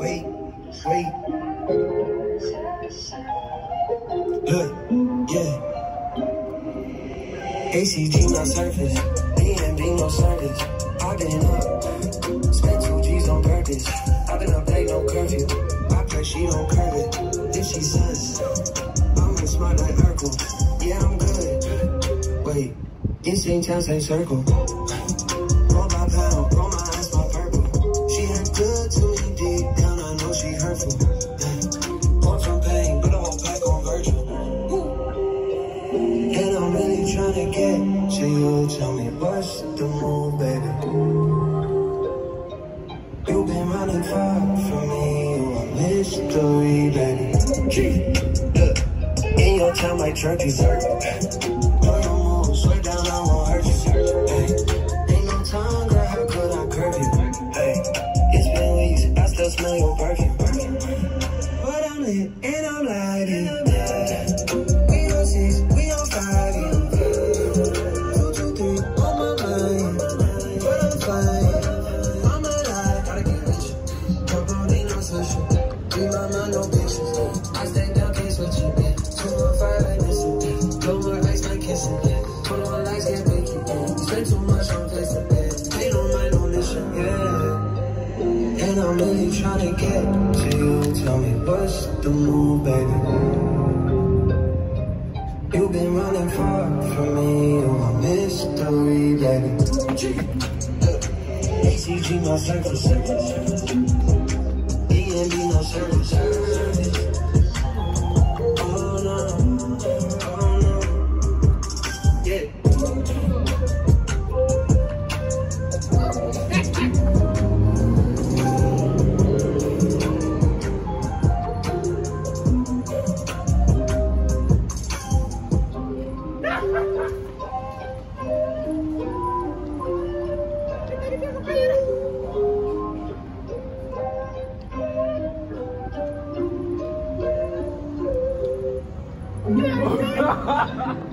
Wait, wait. Look, yeah. ACG no surface, BNB no service. I've been up, spent two G's on purpose. I've been up late, no curfew. I pray she don't curve it. If she says, I'm as smart like Urkel. Yeah, I'm good. Wait, insane town, same circle. Roll my eyes, my purple. She had good to me deep down, I know she hurtful. Born from pain, on. And I'm really trying to get to you. Tell me what's the move, baby? You've been running far from me, you a mystery, baby. In your town, my church is still smell your perfume. But I'm lit and I'm lighting. We on six, we on five. Two, two, three, on my mind. But I'm fine. I'm alive, gotta get rich. Pop on ain't no social. Be my mind, no pictures. I stay down, can't switch it. Two or five, like missing. Yeah. Blow more ice, my kissing. Trying to get to you. Tell me what's the move, baby? You've been running far from me, You're my mystery, baby. ACG, my surface. ENB, no service. Oh Ha ha ha!